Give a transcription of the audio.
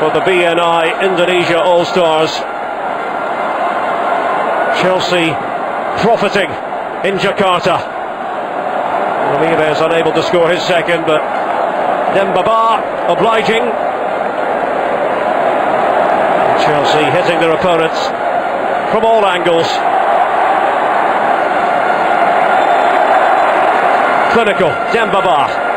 for the BNI Indonesia All Stars. Chelsea profiting in Jakarta. Ramires unable to score his second, but Demba Ba obliging. Chelsea hitting their opponents from all angles. Clinical, Demba Ba